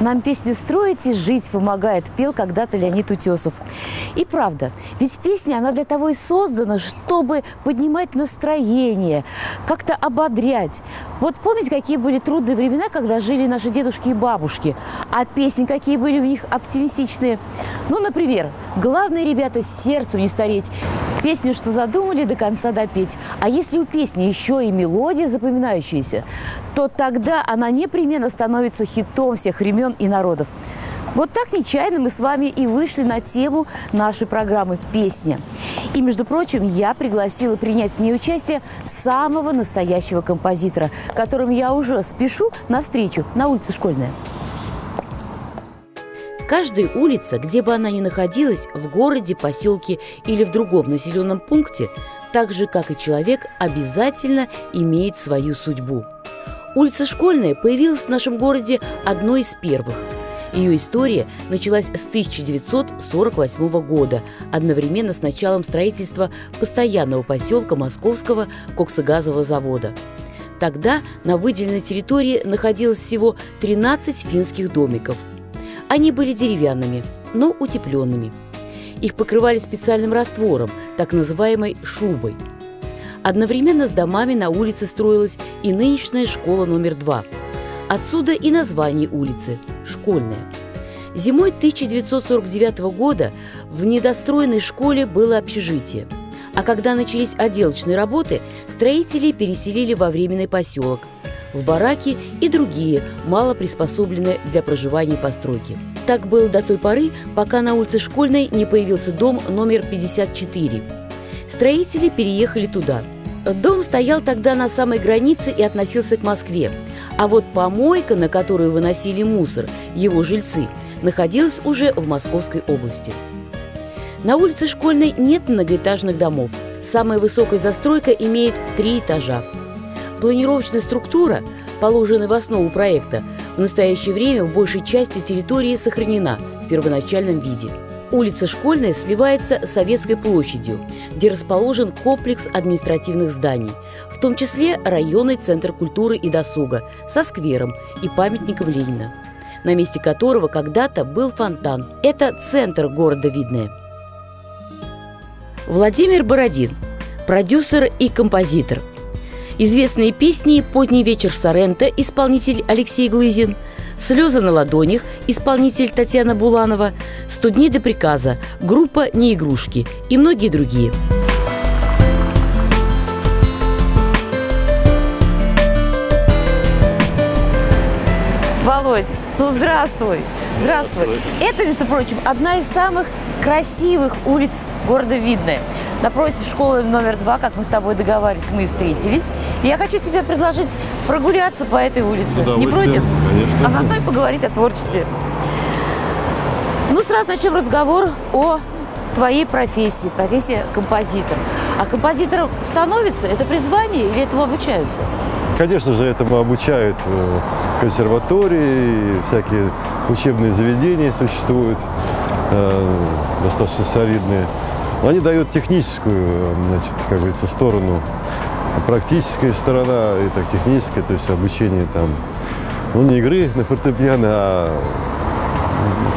Нам песни строить и жить помогает, пел когда-то Леонид Утесов. И правда, ведь песня, она для того и создана, чтобы поднимать настроение, как-то ободрять. Вот помните, какие были трудные времена, когда жили наши дедушки и бабушки, а песни какие были у них оптимистичные. Ну, например, главное, ребята, сердцем не стареть. Песню, что задумали, до конца допеть. А если у песни еще и мелодия запоминающаяся, то тогда она непременно становится хитом всех времен и народов. Вот так нечаянно мы с вами и вышли на тему нашей программы «Песня». И, между прочим, я пригласила принять в ней участие самого настоящего композитора, которым я уже спешу навстречу на улице Школьная. Каждая улица, где бы она ни находилась, в городе, поселке или в другом населенном пункте, так же, как и человек, обязательно имеет свою судьбу. Улица Школьная появилась в нашем городе одной из первых. Ее история началась с 1948 года, одновременно с началом строительства постоянного поселка Московского коксогазового завода. Тогда на выделенной территории находилось всего 13 финских домиков. Они были деревянными, но утепленными. Их покрывали специальным раствором, так называемой шубой. Одновременно с домами на улице строилась и нынешняя школа номер два. Отсюда и название улицы – Школьная. Зимой 1949 года в недостроенной школе было общежитие. А когда начались отделочные работы, строители переселили во временный поселок, в бараки и другие, мало приспособленные для проживания постройки. Так было до той поры, пока на улице Школьной не появился дом номер 54. Строители переехали туда. Дом стоял тогда на самой границе и относился к Москве. А вот помойка, на которую выносили мусор, его жильцы, находилась уже в Московской области. На улице Школьной нет многоэтажных домов. Самая высокая застройка имеет три этажа. Планировочная структура, положенная в основу проекта, в настоящее время в большей части территории сохранена в первоначальном виде. Улица Школьная сливается с Советской площадью, где расположен комплекс административных зданий, в том числе районный центр культуры и досуга со сквером и памятником Ленина, на месте которого когда-то был фонтан. Это центр города Видное. Владимир Бородин, продюсер и композитор. Известные песни «Поздний вечер Сорента» исполнитель Алексей Глызин – «Слезы на ладонях» исполнитель Татьяна Буланова, «Сто дней до приказа» группа «Не игрушки» и многие другие. Володь, ну здравствуй! Здравствуй! Это, между прочим, одна из самых красивых улиц города Видное. Напротив школы номер два, как мы с тобой договаривались, мы и встретились. И я хочу тебе предложить прогуляться по этой улице. Не против? Конечно. А заодно и поговорить о творчестве. Ну, сразу начнем разговор о твоей профессии, профессия композитор. А композитором становится? Это призвание или этому обучаются? Конечно же, этому обучают э, консерватории, всякие учебные заведения существуют, э, достаточно солидные. Но они дают техническую, значит, как говорится, сторону. Практическая сторона, это техническая, то есть обучение там, ну, не игры на фортепиано, а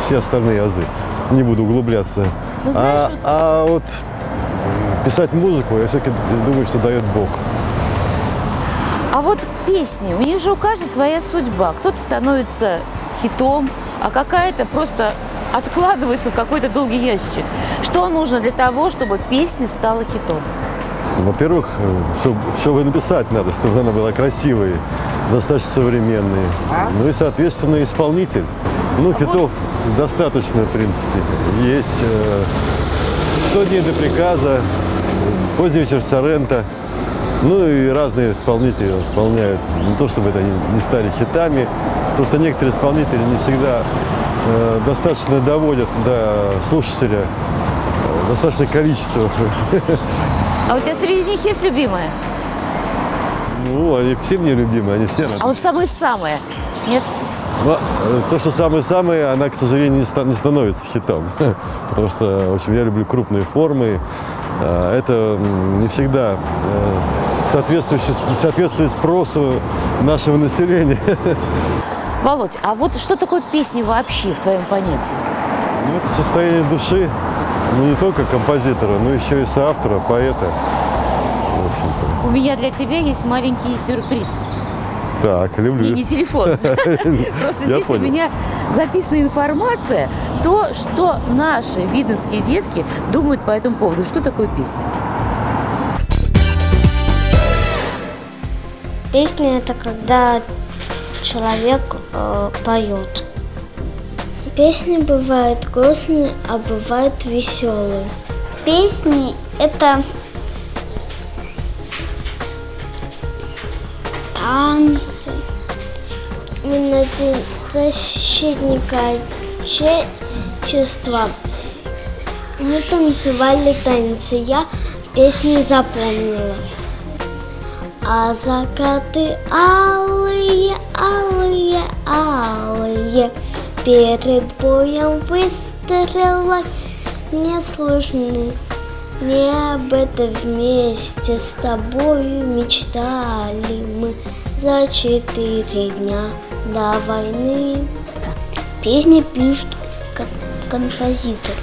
все остальные азы. Не буду углубляться. Ну, знаешь, а, вот- а вот писать музыку, я все-таки думаю, что дает Бог. А вот песни, у них же у каждого своя судьба. Кто-то становится хитом, а какая-то просто откладывается в какой-то долгий ящик. Что нужно для того, чтобы песня стала хитом? Во-первых, чтобы, чтобы написать надо, чтобы она была красивой, достаточно современной. Ну и, соответственно, исполнитель. Ну, хитов достаточно, в принципе. Есть э, «100 дней до приказа», «Поздний вечер Сорента». Ну и разные исполнители исполняют. Не то, чтобы это не, не стали хитами, просто некоторые исполнители не всегда э, достаточно доводят до слушателя э, достаточное количество А у тебя среди них есть любимая? Ну, они все мне любимые, они все А вот самое-самое? Нет? Но э, то, что самое-самое, она, к сожалению, не, ста- не становится хитом. Потому что, в общем, я люблю крупные формы. Это не всегда соответствует спросу нашего населения. Володь, а вот что такое песня вообще в твоем понятии? Ну, это состояние души, ну, не только композитора, но еще и соавтора, поэта. В общем-то. У меня для тебя есть маленький сюрприз. Так, люблю. И не телефон. Просто здесь у меня записана информация, то, что наши видновские детки думают по этому поводу. Что такое песня? Песня это когда человек э, поет. Песни бывают грустные, а бывают веселые. Песни это танцы. На день защитника Отечества мы танцевали танцы. Я песни запомнила. А закаты алые, алые, алые. Перед боем выстрела не слышны Не об этом вместе с тобою мечтали мы За четыре дня до войны. Песни пишет композитор.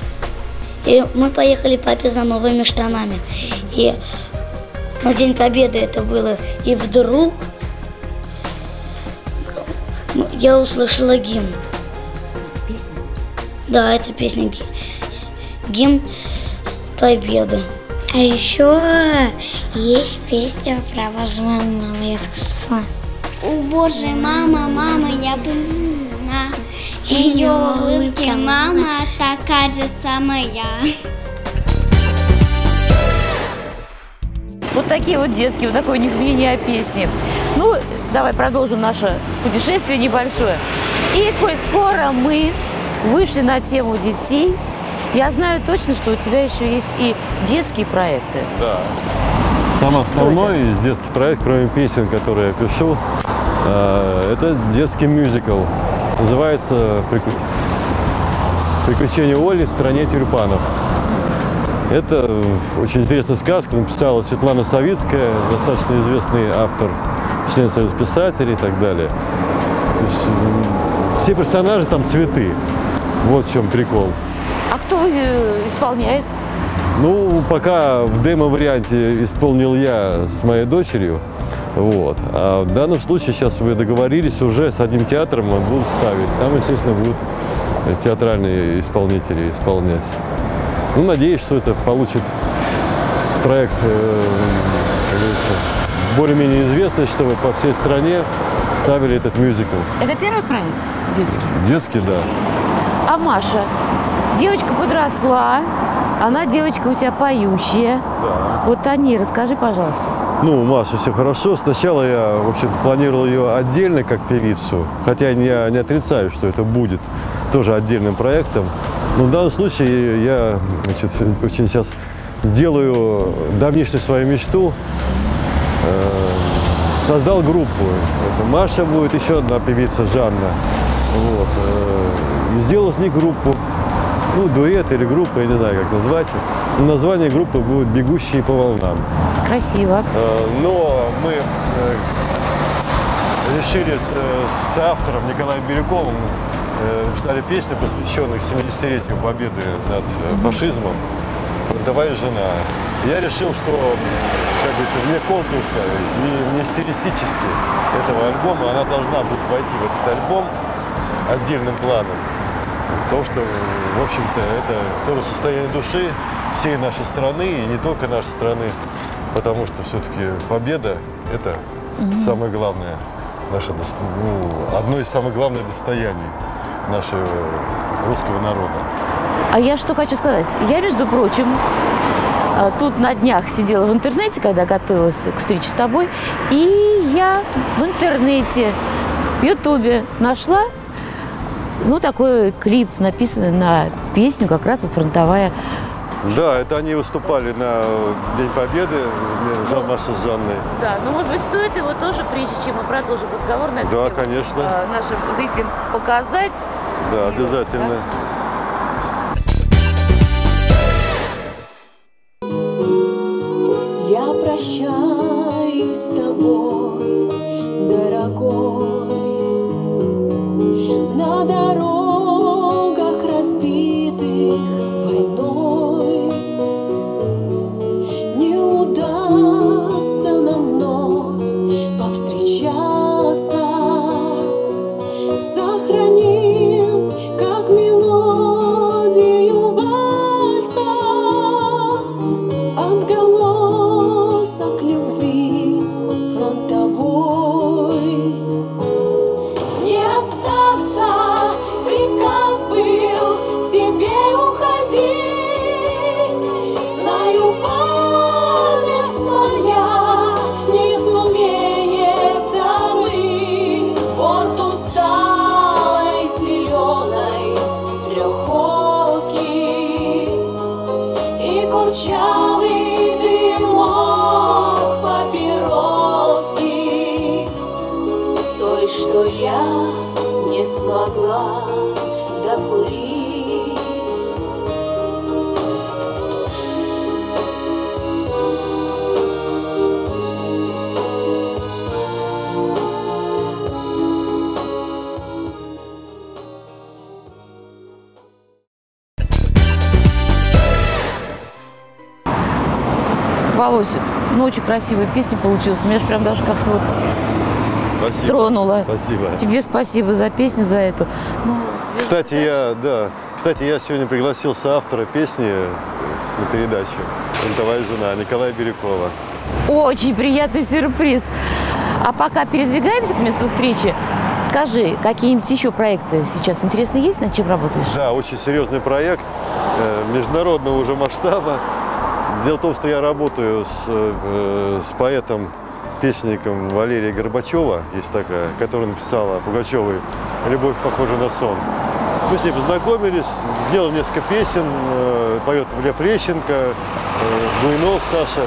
И мы поехали папе за новыми штанами. И на День Победы это было. И вдруг я услышала гимн. Да, это песня ги- гимн Победы. А еще есть песня про вашу маму, я скажу. О боже, мама, мама, я бы на ее улыбке мама такая же самая. Вот такие вот детки, вот такое у них мнение о песне. Ну, давай продолжим наше путешествие небольшое. И коль скоро мы вышли на тему детей, я знаю точно, что у тебя еще есть и детские проекты. Да. Самый Что основной из детский проект, кроме песен, которые я пишу, э, это детский мюзикл. Называется «Прику- «Приключения Оли в стране тюльпанов». Это очень интересная сказка, написала Светлана Савицкая, достаточно известный автор, член Союза писателей и так далее. Есть, все персонажи там цветы. Вот в чем прикол. А кто э, исполняет? Ну, пока в демо-варианте исполнил я с моей дочерью. Вот. А в данном случае сейчас мы договорились уже с одним театром, он будут ставить. Там, естественно, будут театральные исполнители исполнять. Ну, надеюсь, что это получит проект э, более-менее известный, чтобы по всей стране ставили этот мюзикл. Это первый проект детский? Детский, да. А Маша? Девочка подросла, она девочка у тебя поющая. Да. Вот о ней расскажи, пожалуйста. Ну, Маша, все хорошо. Сначала я, в общем планировал ее отдельно как певицу, хотя я не отрицаю, что это будет тоже отдельным проектом. Но в данном случае я значит, очень сейчас делаю давнишнюю свою мечту. Э, Создал группу. Это Маша будет, еще одна певица Жанна. Вот. э, И сделал с них группу. Ну, дуэт или группа, я не знаю, как назвать. Название группы будет «Бегущие по волнам». Красиво. Э, Но мы решили с, с автором Николаем Бирюковым написали песню, посвященную 70-летию победы над э, фашизмом «Давай, жена». Я решил, что как бы, вне конкурса, не, не стилистически этого альбома, она должна будет войти в этот альбом отдельным планом. То, что, в общем-то, это тоже состояние души всей нашей страны, и не только нашей страны, потому что все-таки победа – это самое главное, наше, ну, одно из самых главных достояний нашего русского народа. А я что хочу сказать? Я, между прочим, а, тут на днях сидела в интернете, когда готовилась к встрече с тобой, и я в интернете, в Ютубе нашла ну, такой клип, написанный на песню как раз вот фронтовая. Да, это они выступали на День Победы, Жан-Маша с Жанной. Да, ну, может быть, стоит его тоже, прежде чем мы продолжим разговор на эту Да, тему, конечно. а, нашим зрителям показать. Да, обязательно. Я прощаюсь смогла докурить Володь, ну очень красивая песня получилась. Меня же прям даже как-то вот Спасибо. тронула. Спасибо. Тебе спасибо за песню, за эту. Ну, Кстати, я, да, кстати, я сегодня пригласил соавтора песни на передачу «Фронтовая жена» Николая Бирюкова. Очень приятный сюрприз. А пока передвигаемся к месту встречи, скажи, какие-нибудь еще проекты сейчас интересные есть, над чем работаешь? Да, очень серьезный проект э, международного уже масштаба. Дело в том, что я работаю с, э, с поэтом, песенником Валерия Горбачева, есть такая, которая написала Пугачевой «Любовь похожа на сон». Мы с ней познакомились, сделали несколько песен, э, поет Лев Лещенко, э, Буйнов Саша,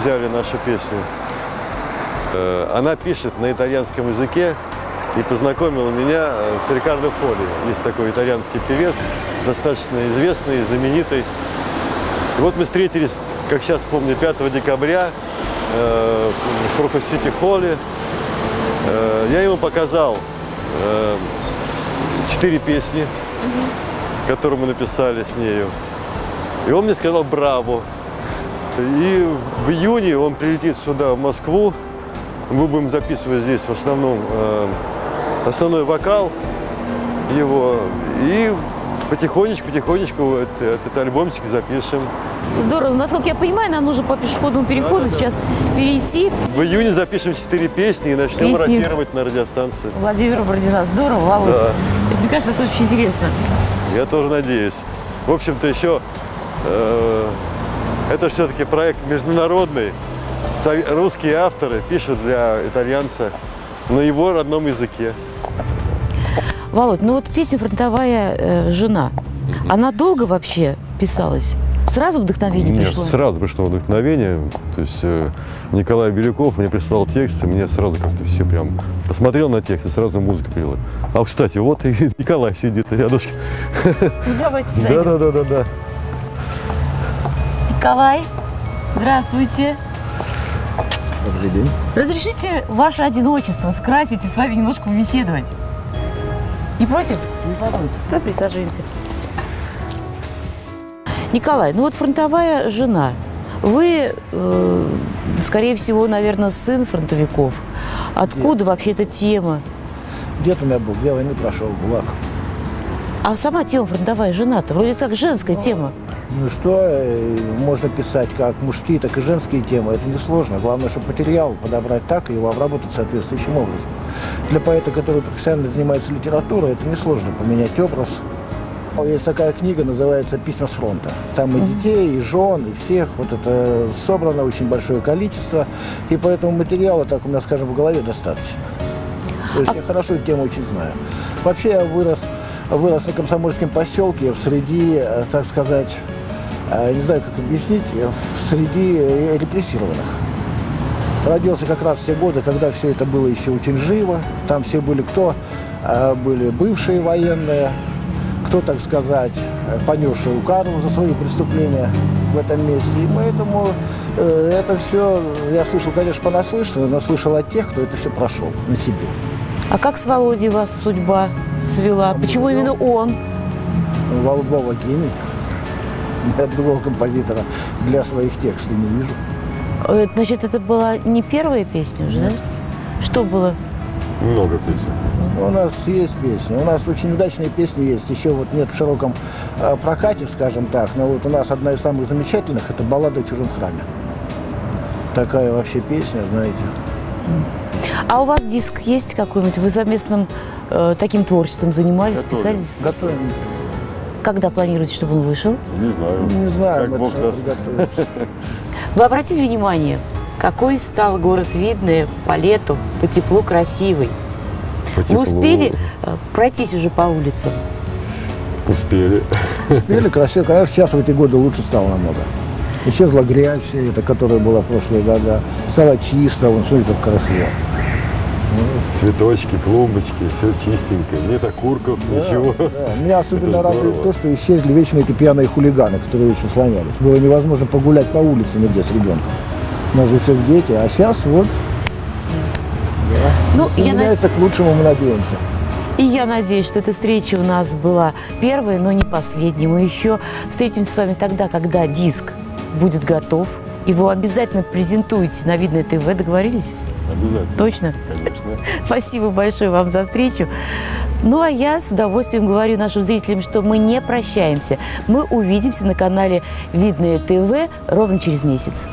взяли нашу песню. Э, Она пишет на итальянском языке и познакомила меня с Рикардо Фоли. Есть такой итальянский певец, достаточно известный, знаменитый. И вот мы встретились, как сейчас помню, 5 декабря э, в Крокус Сити Холле. Э, я ему показал э, четыре песни, которые мы написали с нею. И он мне сказал «Браво!». И в июне он прилетит сюда, в Москву. Мы будем записывать здесь в основном э, основной вокал его. И потихонечку, потихонечку этот, этот альбомчик запишем. Здорово. Насколько я понимаю, нам нужно по пешеходному переходу сейчас перейти. В июне запишем четыре песни и начнем Песни. ротировать на радиостанции. Владимир Бородина. Здорово, Володь. Да. Мне кажется, это очень интересно. Я тоже надеюсь. В общем-то, еще э, это все-таки проект международный. Русские авторы пишут для итальянца на его родном языке. Володь, ну вот песня «Фронтовая э, жена», она долго вообще писалась? Сразу вдохновение Мне пришло? сразу пришло вдохновение. То есть э, Николай Бирюков мне прислал текст, и мне сразу как-то все прям посмотрел на текст, и сразу музыка прила. А, кстати, вот и Николай сидит рядышком. Ну, давайте подойдем. Да-да-да-да-да. Николай, здравствуйте. Добрый день. Разрешите ваше одиночество скрасить и с вами немножко побеседовать? Не против? Не против. Тогда присаживаемся. Николай, ну вот фронтовая жена. Вы, э, скорее всего, наверное, сын фронтовиков. Откуда вообще эта тема? Дед у меня был, две войны прошел, ГУЛАГ. А сама тема фронтовая жена-то вроде как женская тема. Ну что, э, можно писать как мужские, так и женские темы. Это несложно. Главное, чтобы материал подобрать так и его обработать соответствующим образом. Для поэта, который профессионально занимается литературой, это несложно поменять образ. Есть такая книга, называется «Письма с фронта». Там и детей, и жен, и всех. Вот это собрано очень большое количество. И поэтому материала, так у меня, скажем, в голове достаточно. То есть я хорошо эту тему очень знаю. Вообще я вырос, вырос на комсомольском поселке в среди, э, так сказать, э, не знаю, как объяснить, в среди э, репрессированных. Родился как раз в те годы, когда все это было еще очень живо. Там все были кто? Были бывшие военные, кто, так сказать, э, понесший кару за свои преступления в этом месте. И поэтому э, это все, я слышал, конечно, понаслышно, но слышал от тех, кто это все прошел на себе. А как с Володей вас судьба свела? Почему именно он? Волбова гений. Я другого композитора для своих текстов не вижу. Э, Значит, это была не первая песня уже, да? Что было? Много песен. У нас есть песни. У нас очень удачные песни есть. Еще вот нет в широком э, прокате, скажем так. Но вот у нас одна из самых замечательных – это «Баллада о чужом храме». Такая вообще песня, знаете. А у вас диск есть какой-нибудь? Вы совместным э, таким творчеством занимались, Готовим. писались? Готовим. Когда планируете, чтобы он вышел? Не знаю. Не знаю, Как мы Бог даст. Вы обратили внимание, какой стал город Видное по лету, по теплу красивый? По Вы успели э, пройтись уже по улицам? Успели. Пели красиво. Конечно, сейчас в эти годы лучше стало намного. Исчезла грязь вся эта, которая была в прошлые года. Стало чисто, вон, смотри, как красиво. Цветочки, клумбочки, все чистенько. Нет окурков, ничего. Да, Меня особенно радует то, что исчезли вечно эти пьяные хулиганы, которые вечно слонялись. Было невозможно погулять по улице нигде с ребенком. У нас же все дети, а сейчас вот Ну, я, меняется к лучшему, мы надеемся. и я надеюсь, что эта встреча у нас была первой, но не последней. Мы еще встретимся с вами тогда, когда диск будет готов. Его обязательно презентуете на Видное ТВ. Договорились? Обязательно. Точно? Конечно. Спасибо большое вам за встречу. Ну, а я с удовольствием говорю нашим зрителям, что мы не прощаемся. Мы увидимся на канале Видное ТВ ровно через месяц.